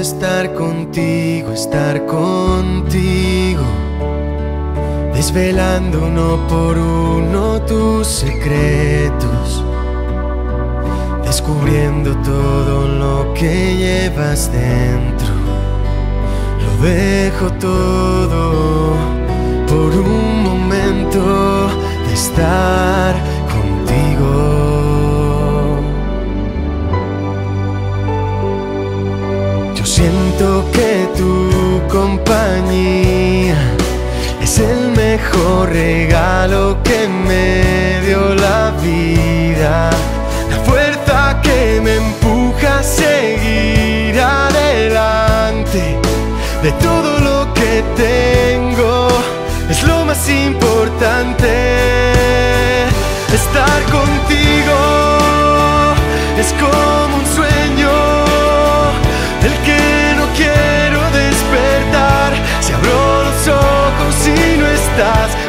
estar contigo, estar contigo, desvelando uno por uno tus secretos, descubriendo todo lo que llevas dentro. Lo dejo todo por un momento de estar siento que tu compañía es el mejor regalo que me dio la vida. La fuerza que me empuja a seguir adelante. De todo lo que tengo es lo más importante. Estar contigo es stars